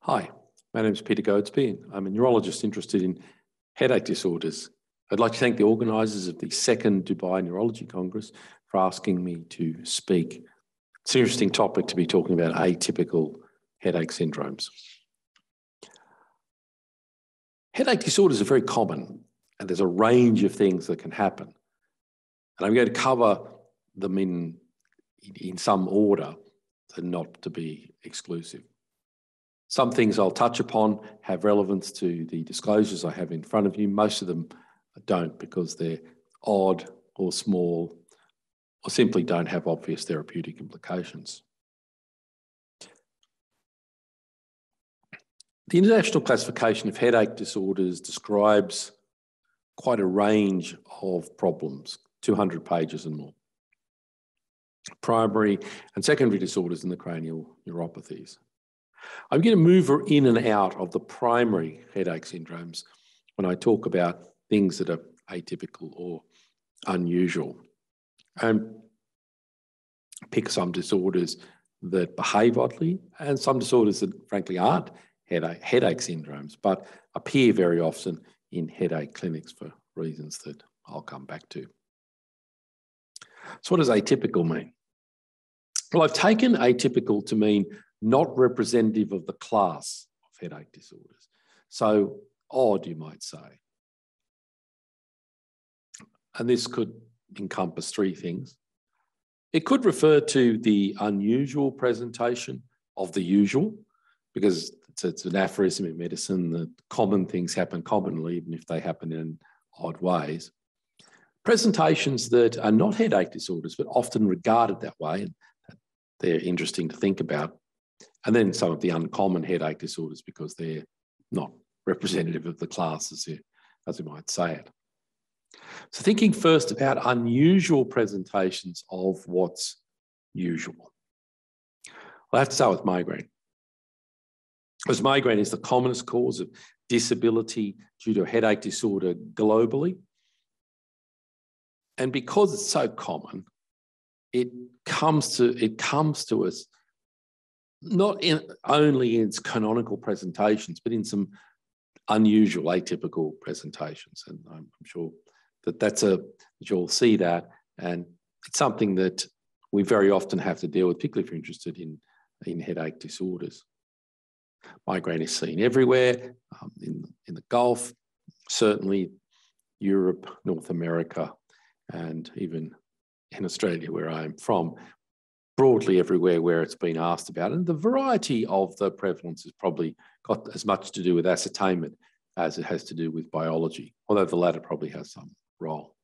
Hi, my name is Peter Goadsby and I'm a neurologist interested in headache disorders. I'd like to thank the organisers of the second Dubai Neurology Congress for asking me to speak. It's an interesting topic to be talking about atypical headache syndromes. Headache disorders are very common and there's a range of things that can happen. And I'm going to cover them in, in some order and not to be exclusive. Some things I'll touch upon have relevance to the disclosures I have in front of you. Most of them don't because they're odd or small or simply don't have obvious therapeutic implications. The International Classification of Headache Disorders describes quite a range of problems, 200 pages and more. Primary and secondary disorders in the cranial neuropathies. I'm going to move in and out of the primary headache syndromes when I talk about things that are atypical or unusual. And pick some disorders that behave oddly and some disorders that frankly aren't headache, headache syndromes, but appear very often in headache clinics for reasons that I'll come back to. So what does atypical mean? Well, I've taken atypical to mean not representative of the class of headache disorders. So odd, you might say. And this could encompass three things. It could refer to the unusual presentation of the usual, because it's, it's an aphorism in medicine that common things happen commonly, even if they happen in odd ways. Presentations that are not headache disorders, but often regarded that way, they're interesting to think about. And then some of the uncommon headache disorders because they're not representative of the class as you, as you might say it. So thinking first about unusual presentations of what's usual. I have to start with migraine. Because migraine is the commonest cause of disability due to headache disorder globally. And because it's so common, it comes to it comes to us not in, only in its canonical presentations, but in some unusual, atypical presentations. And I'm, sure that that's a that you'll see that, and it's something that we very often have to deal with, particularly if you're interested in in headache disorders. Migraine is seen everywhere um, in in the Gulf, certainly Europe, North America, and even in Australia, where I'm from, broadly everywhere where it's been asked about. And the variety of the prevalence has probably got as much to do with ascertainment as it has to do with biology, although the latter probably has some role.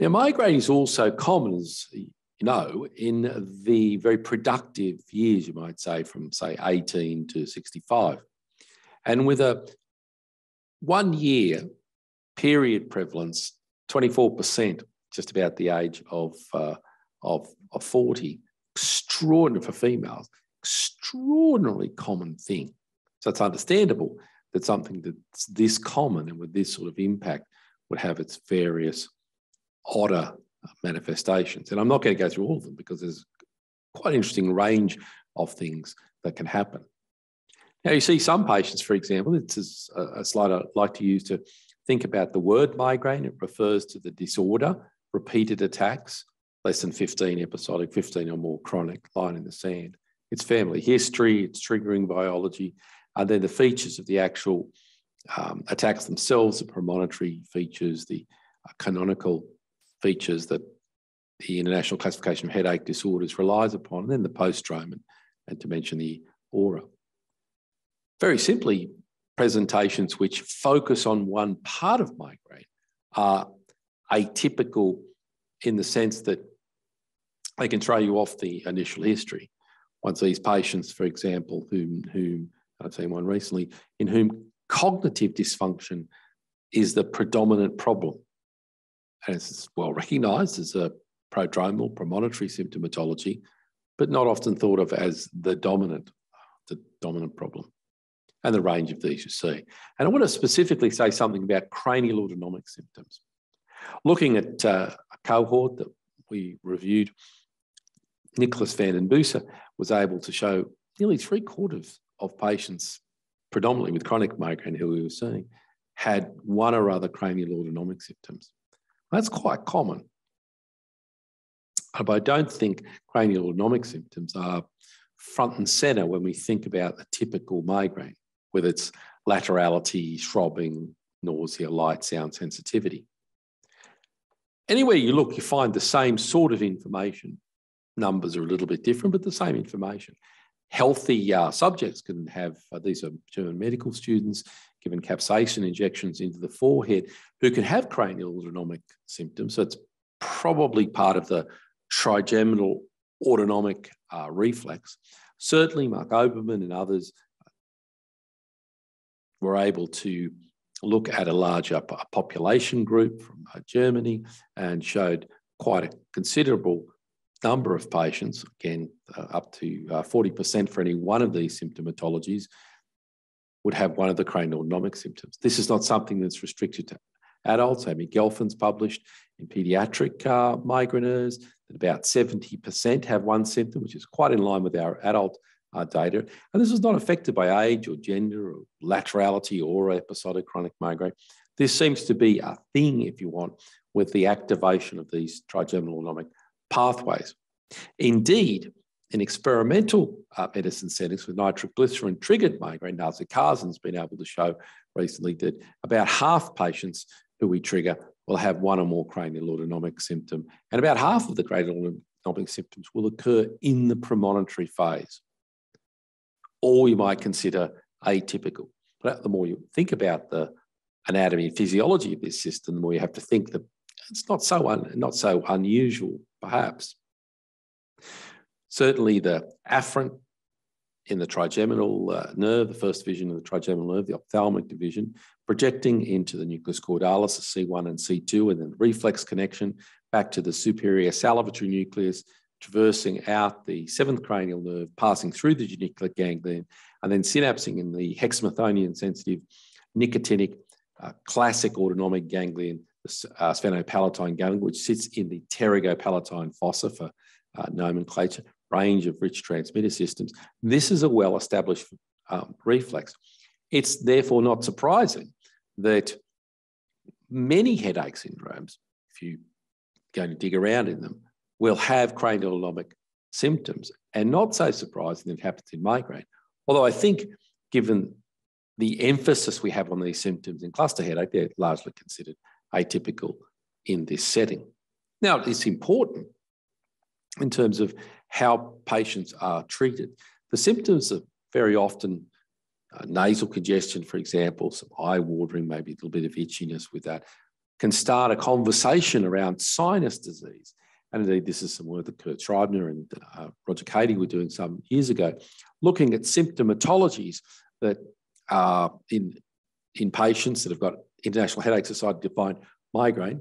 Now, migraine is also common, as you know, in the very productive years, you might say, from say 18 to 65. And with a one year period prevalence, 24%, just about the age of uh, of, of 40, extraordinary for females, extraordinarily common thing. So it's understandable that something that's this common and with this sort of impact would have its various odder manifestations. And I'm not going to go through all of them because there's quite an interesting range of things that can happen. Now, you see some patients, for example, it's a slide I like to use to think about the word migraine. It refers to the disorder, repeated attacks, less than 15 episodic, 15 or more chronic, line in the sand. It's family history, it's triggering biology, and then the features of the actual um, attacks themselves, the premonitory features, the uh, canonical features that the International Classification of Headache Disorders relies upon, and then the postdrome, and, and to mention the aura. Very simply, presentations which focus on one part of migraine are atypical in the sense that they can throw you off the initial history. Once these patients, for example, whom, whom I've seen one recently, in whom cognitive dysfunction is the predominant problem. And it's well recognized as a prodromal premonitory symptomatology, but not often thought of as the dominant, the dominant problem. And the range of these you see. And I want to specifically say something about cranial autonomic symptoms. Looking at uh, a cohort that we reviewed Nicholas van den Busse was able to show nearly three quarters of patients, predominantly with chronic migraine who we were seeing, had one or other cranial autonomic symptoms. That's quite common. But I don't think cranial autonomic symptoms are front and center when we think about a typical migraine, whether it's laterality, throbbing, nausea, light, sound sensitivity. Anywhere you look, you find the same sort of information. Numbers are a little bit different, but the same information. Healthy uh, subjects can have, uh, these are German medical students, given capsaicin injections into the forehead, who can have cranial autonomic symptoms. So it's probably part of the trigeminal autonomic uh, reflex. Certainly, Mark Obermann and others were able to look at a larger population group from uh, Germany and showed quite a considerable number of patients, again, uh, up to uh, 40% for any one of these symptomatologies, would have one of the cranial symptoms. This is not something that's restricted to adults. Amy Gelfand's published in pediatric uh, migraineurs that about 70% have one symptom, which is quite in line with our adult uh, data. And this is not affected by age or gender or laterality or episodic chronic migraine. This seems to be a thing, if you want, with the activation of these trigeminal autonomic pathways. Indeed, in experimental uh, medicine settings with nitroglycerin triggered migraine, Nazia Karsan's been able to show recently that about half patients who we trigger will have one or more cranial autonomic symptom, and about half of the cranial autonomic symptoms will occur in the premonitory phase, or you might consider atypical. But the more you think about the anatomy and physiology of this system, the more you have to think that it's not so un, not so unusual, perhaps. Certainly, the afferent in the trigeminal uh, nerve, the first division of the trigeminal nerve, the ophthalmic division, projecting into the nucleus caudalis, the C1 and C2, and then reflex connection back to the superior salivatory nucleus, traversing out the seventh cranial nerve, passing through the geniculate ganglion, and then synapsing in the hexamethonium sensitive nicotinic uh, classic autonomic ganglion, uh, sphenopalatine ganglion, which sits in the pterygopalatine fossa for uh, nomenclature, range of rich transmitter systems. This is a well established um, reflex. It's therefore not surprising that many headache syndromes, if you go to dig around in them, will have cranial autonomic symptoms. And not so surprising that it happens in migraine. Although I think, given the emphasis we have on these symptoms in cluster headache, they're largely considered atypical in this setting. Now, it's important in terms of how patients are treated. The symptoms are very often uh, nasal congestion, for example, some eye watering, maybe a little bit of itchiness with that, can start a conversation around sinus disease. And indeed, this is some work that Kurt Schreiber and uh, Roger Cady were doing some years ago, looking at symptomatologies that are in, in patients that have got International Headache Society defined migraine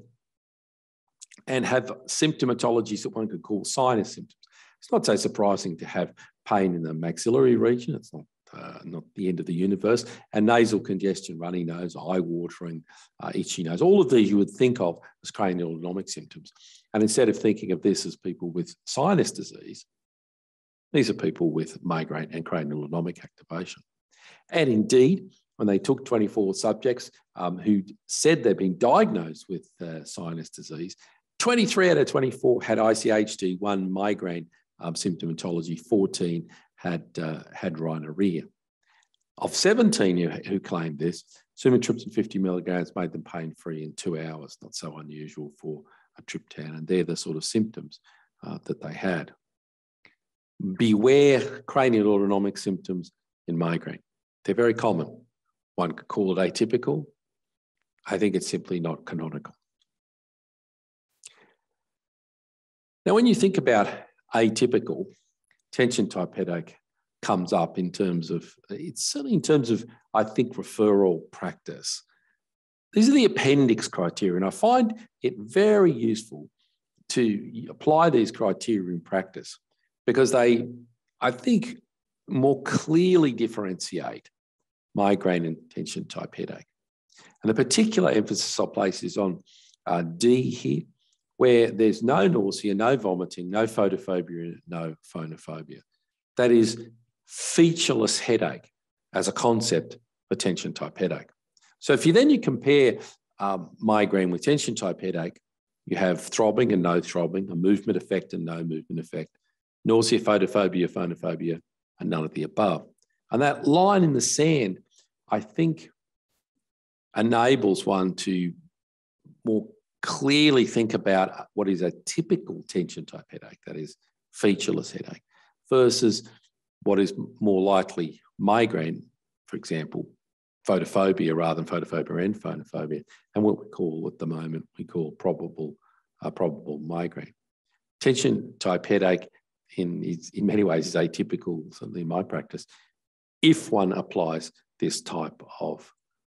and have symptomatologies that one could call sinus symptoms. It's not so surprising to have pain in the maxillary region. It's not uh, not the end of the universe. And nasal congestion, runny nose, eye watering, uh, itchy nose, all of these you would think of as cranial autonomic symptoms. And instead of thinking of this as people with sinus disease, these are people with migraine and cranial autonomic activation. And indeed, when they took 24 subjects um, who said they'd been diagnosed with uh, sinus disease, 23 out of 24 had ICHD, one migraine um, symptomatology, 14 had, uh, had rhinorrhea. Of 17 who, claimed this, sumatriptan 50 milligrams made them pain free in two hours, not so unusual for a triptan. And they're the sort of symptoms uh, that they had. Beware cranial autonomic symptoms in migraine. They're very common. One could call it atypical. I think it's simply not canonical. Now, when you think about atypical tension type headache comes up in terms of, it's certainly in terms of, I think, referral practice. These are the appendix criteria, and I find it very useful to apply these criteria in practice because they, I think, more clearly differentiate migraine and tension type headache. And the particular emphasis I'll place is on uh, D here, where there's no nausea, no vomiting, no photophobia, no phonophobia. That is featureless headache as a concept for tension type headache. So if you then you compare um, migraine with tension type headache, you have throbbing and no throbbing, a movement effect and no movement effect, nausea, photophobia, phonophobia, and none of the above. And that line in the sand, I think, enables one to more clearly think about what is a typical tension type headache, that is featureless headache, versus what is more likely migraine, for example, photophobia rather than photophobia and phonophobia, and what we call at the moment, we call probable, uh, probable migraine. Tension type headache in, in many ways is atypical, certainly in my practice, if one applies this type of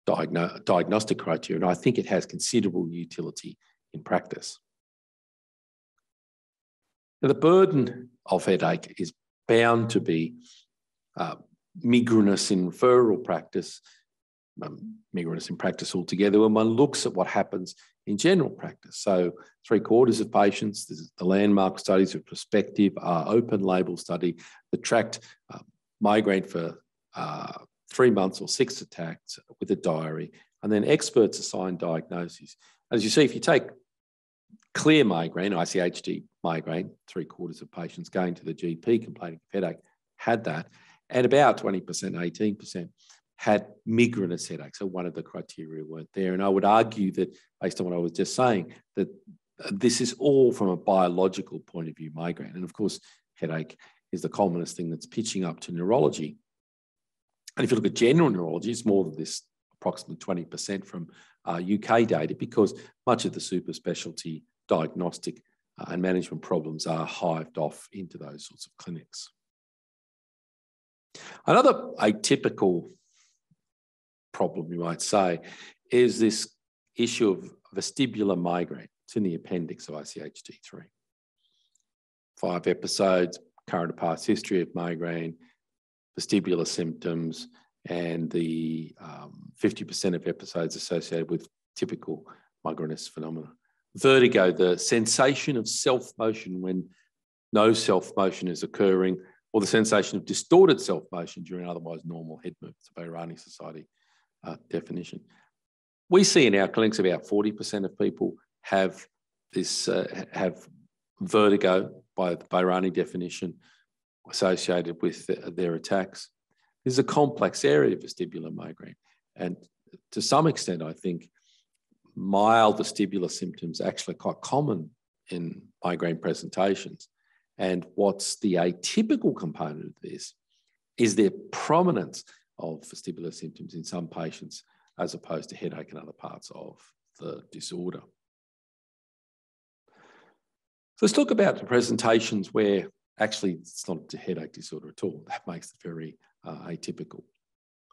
diagno diagnostic criteria. And I think it has considerable utility in practice. Now, the burden of headache is bound to be uh, in referral practice, um, in practice altogether, when one looks at what happens in general practice. So, three quarters of patients, the landmark studies of prospective are open label study that tracked uh, migraine for uh, three months or six attacks with a diary, and then experts assign diagnoses. As you see, if you take clear migraine, ICHD migraine, three quarters of patients going to the GP complaining of headache had that, and about 20%, 18% had migrainous headache. So one of the criteria weren't there. And I would argue that, based on what I was just saying, that uh, this is all from a biological point of view migraine. And of course, headache is the commonest thing that's pitching up to neurology. And if you look at general neurology, it's more than this approximately 20% from uh, UK data because much of the super specialty diagnostic uh, and management problems are hived off into those sorts of clinics. Another atypical problem, you might say, is this issue of vestibular migraine. It's in the appendix of ICHD3. Five episodes, current or past history of migraine, vestibular symptoms, and the 50% um, of episodes associated with typical migrainous phenomena. Vertigo, the sensation of self motion when no self motion is occurring, or the sensation of distorted self motion during otherwise normal head movements, a Bárány Society uh, definition. We see in our clinics about 40% of people have this, uh, have vertigo by the Bárány definition associated with their attacks. This is a complex area of vestibular migraine. And to some extent, I think mild vestibular symptoms are actually quite common in migraine presentations. And what's the atypical component of this is the prominence of vestibular symptoms in some patients as opposed to headache in other parts of the disorder. So let's talk about the presentations where Actually, it's not a headache disorder at all. That makes it very uh, atypical.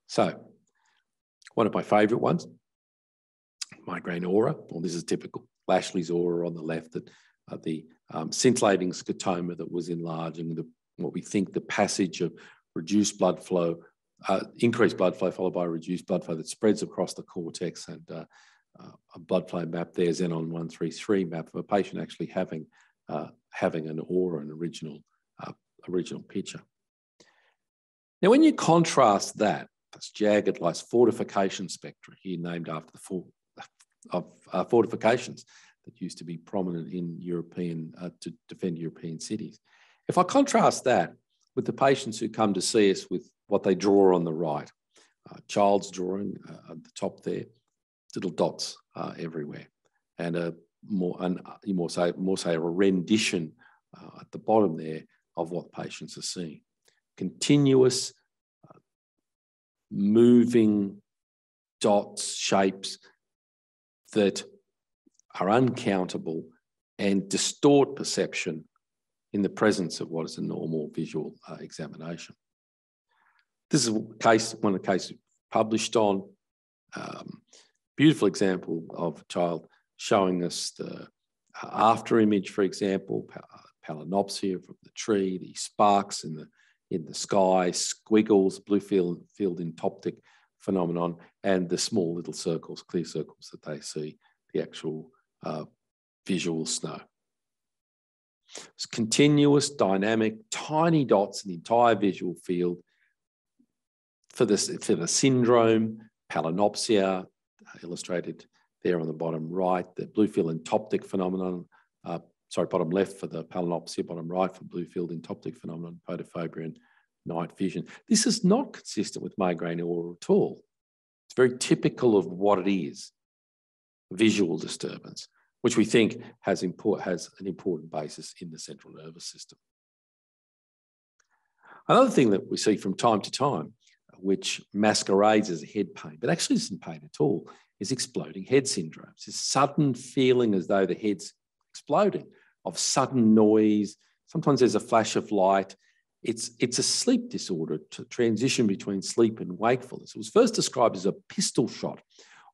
So, one of my favourite ones, migraine aura. Well, this is typical. Lashley's aura on the left, that uh, the um, scintillating scotoma that was enlarging the what we think the passage of reduced blood flow, uh, increased blood flow followed by reduced blood flow that spreads across the cortex and uh, uh, a blood flow map there, Xenon 133 map of a patient actually having uh, having an aura, an original uh, original picture. Now, when you contrast that, that's jagged lights fortification spectra, here named after the four, of uh, fortifications that used to be prominent in European, uh, to defend European cities. If I contrast that with the patients who come to see us with what they draw on the right, uh, child's drawing uh, at the top there, little dots uh, everywhere, and a more, and you more say, more say a rendition uh, at the bottom there of what patients are seeing. Continuous uh, moving dots, shapes that are uncountable and distort perception in the presence of what is a normal visual uh, examination. This is case, one of the cases published on. Um, beautiful example of a child showing us the uh, after image, for example, palinopsia from the tree, the sparks in the in the sky, squiggles, blue field, field entoptic phenomenon, and the small little circles, clear circles that they see, the actual uh, visual snow. It's continuous, dynamic, tiny dots in the entire visual field for, this, for the syndrome, palinopsia, uh, illustrated there on the bottom right, the Bluefield entoptic phenomenon, uh, sorry, bottom left for the palinopsia, bottom right for blue-field entoptic phenomenon, photophobia and night vision. This is not consistent with migraine aura at all. It's very typical of what it is, visual disturbance, which we think has, import, has an important basis in the central nervous system. Another thing that we see from time to time, which masquerades as a head pain, but actually isn't pain at all, is exploding head syndrome. this sudden feeling as though the head's exploding, of sudden noise. Sometimes there's a flash of light. It's, it's a sleep disorder to transition between sleep and wakefulness. It was first described as a pistol shot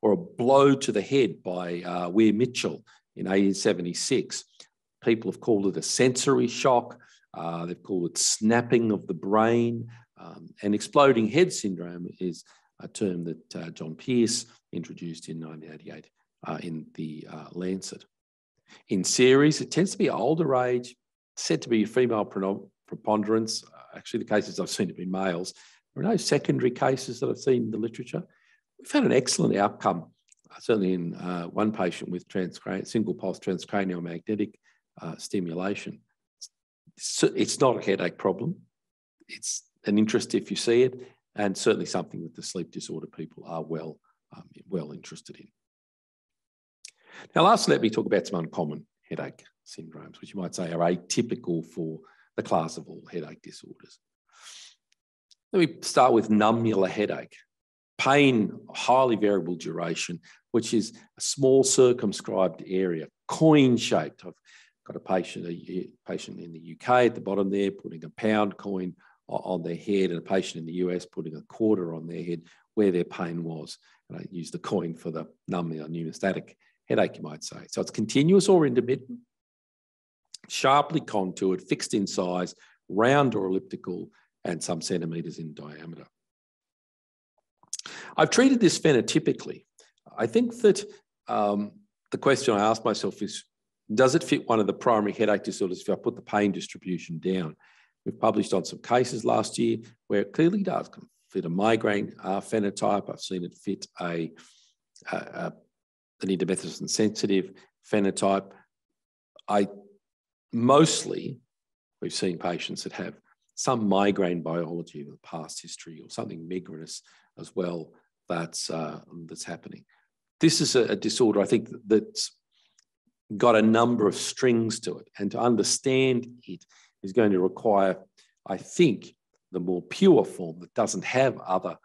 or a blow to the head by uh, Weir Mitchell in 1876. People have called it a sensory shock. Uh, they've called it snapping of the brain. Um, and exploding head syndrome is a term that uh, John Pearce introduced in 1988 uh, in the uh, Lancet. In series, it tends to be older age, said to be female preponderance. Uh, actually, the cases I've seen have been males. There are no secondary cases that I've seen in the literature. We've had an excellent outcome, uh, certainly in uh, one patient with single pulse transcranial magnetic stimulation it's not a headache problem. It's an interest if you see it, and certainly something that the sleep disorder people are well, um, well interested in. Now, lastly, let me talk about some uncommon headache syndromes, which you might say are atypical for the class of all headache disorders. Let me start with nummular headache. Pain, highly variable duration, which is a small circumscribed area, coin shaped. I've got a patient, a patient in the UK at the bottom there putting a pound coin on their head and a patient in the US putting a quarter on their head where their pain was. And I use the coin for the or pneumostatic headache, you might say. So it's continuous or intermittent, sharply contoured, fixed in size, round or elliptical, and some centimetres in diameter. I've treated this phenotypically. I think that um, the question I ask myself is does it fit one of the primary headache disorders if I put the pain distribution down? We've published on some cases last year where it clearly does fit a migraine uh, phenotype. I've seen it fit a, a, a an sensitive phenotype. I mostly we've seen patients that have some migraine biology of the past history or something migrainous as well that's uh, that's happening. This is a, a disorder I think that's got a number of strings to it. And to understand it is going to require, I think, the more pure form that doesn't have other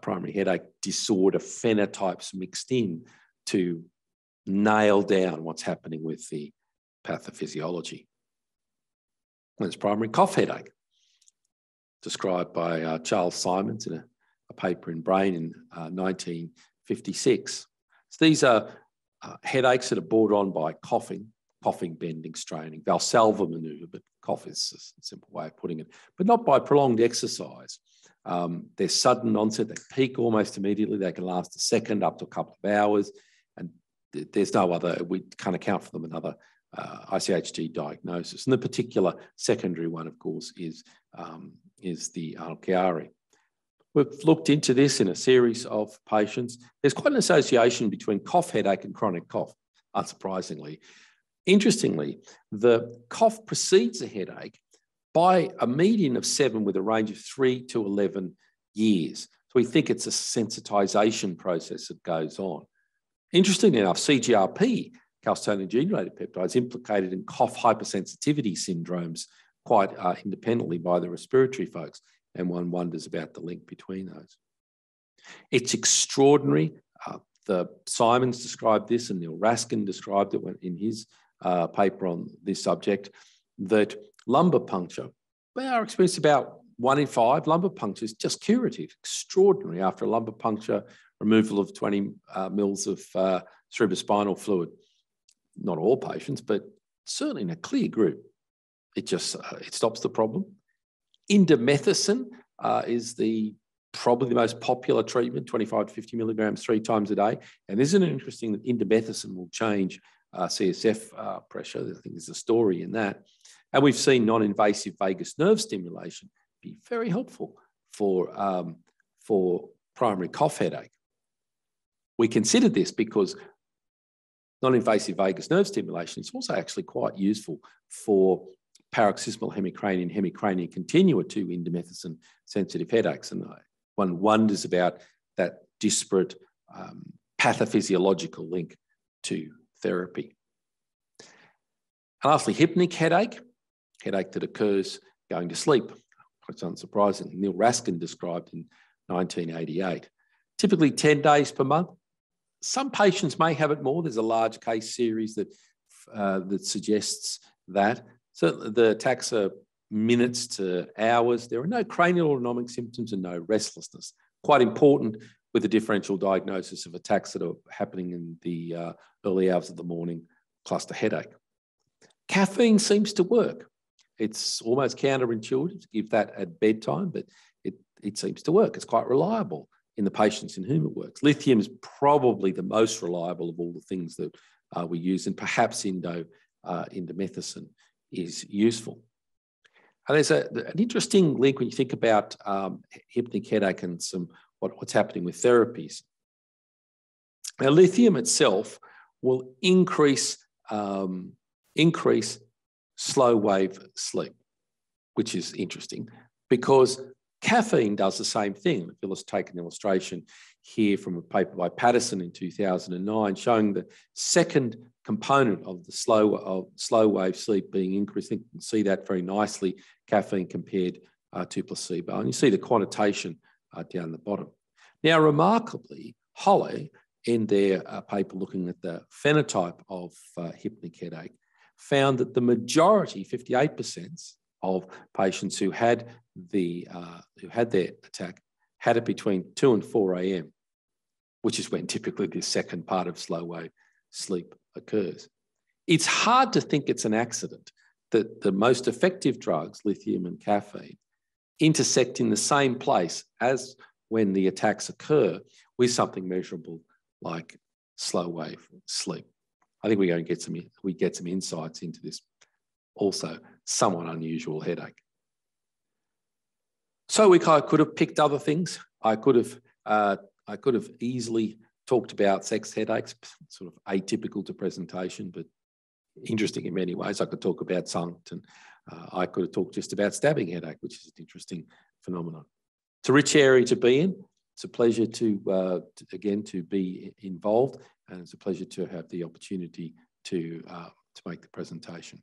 primary headache disorder phenotypes mixed in to nail down what's happening with the pathophysiology. There's primary cough headache, described by uh, Charles Symonds in a, a, paper in Brain in uh, 1956. So these are uh, headaches that are brought on by coughing, coughing, bending, straining, Valsalva maneuver, but cough is a simple way of putting it, but not by prolonged exercise. Um, they're sudden onset, they peak almost immediately, they can last a second up to a couple of hours, and there's no other, we can't account for them another uh, ICHD diagnosis. And the particular secondary one, of course, is, um, is the Arnold-Chiari. We've looked into this in a series of patients. There's quite an association between cough headache and chronic cough, unsurprisingly. Interestingly, the cough precedes a headache by a median of seven with a range of three to 11 years. So we think it's a sensitization process that goes on. Interestingly enough, CGRP, calcitonin gene-related peptides, implicated in cough hypersensitivity syndromes quite uh, independently by the respiratory folks and one wonders about the link between those. It's extraordinary. Uh, the Symonds described this, and Neil Raskin described it in his uh, paper on this subject, that lumbar puncture, well, our experience about one in five lumbar punctures just curative, extraordinary after a lumbar puncture, removal of 20 uh, mils of uh, cerebrospinal fluid. Not all patients, but certainly in a clear group. It just uh, it stops the problem. Indomethacin uh, is the probably the most popular treatment, 25 to 50 milligrams three times a day. And isn't it interesting that indomethacin will change uh, CSF uh, pressure? I think there's a story in that. And we've seen non-invasive vagus nerve stimulation be very helpful for, um, for primary cough headache. We considered this because non-invasive vagus nerve stimulation is also actually quite useful for paroxysmal hemicrania and hemicrania continua to indomethacin sensitive headaches. And one wonders about that disparate um, pathophysiological link to therapy. And lastly, hypnic headache, headache that occurs going to sleep. It's unsurprising. Neil Raskin described in 1988. Typically 10 days per month. Some patients may have it more. There's a large case series that, uh, that suggests that. So the attacks are minutes to hours. There are no cranial autonomic symptoms and no restlessness. Quite important with the differential diagnosis of attacks that are happening in the uh, early hours of the morning, plus cluster headache. Caffeine seems to work. It's almost counterintuitive to give that at bedtime, but it, it seems to work. It's quite reliable in the patients in whom it works. Lithium is probably the most reliable of all the things that uh, we use, and perhaps uh, indomethacin is useful. And there's a, an interesting link when you think about um, hypnic headache and some what, what's happening with therapies. Now, lithium itself will increase um, increase slow wave sleep, which is interesting because caffeine does the same thing. Phyllis take an illustration here from a paper by Patterson in 2009 showing the second component of the slow, of slow wave sleep being increased. You can see that very nicely, caffeine compared uh, to placebo. And you see the quantitation uh, down the bottom. Now, remarkably, Holle, in their uh, paper looking at the phenotype of uh, hypnic headache, found that the majority, 58% of patients who had the uh, who had their attack had it between 2 and 4 a.m., which is when typically the second part of slow wave sleep occurs. It's hard to think it's an accident that the most effective drugs, lithium and caffeine, intersect in the same place as when the attacks occur with something measurable like slow wave sleep. I think we're going to get some we get some insights into this also somewhat unusual headache. So we could have picked other things. I could have uh, I could have easily talked about sex headaches, sort of atypical to presentation, but interesting in many ways. I could talk about SUNCT and uh, I could have talked just about stabbing headache, which is an interesting phenomenon. It's a rich area to be in. It's a pleasure to, uh, to again, to be involved and it's a pleasure to have the opportunity to, uh, to make the presentation.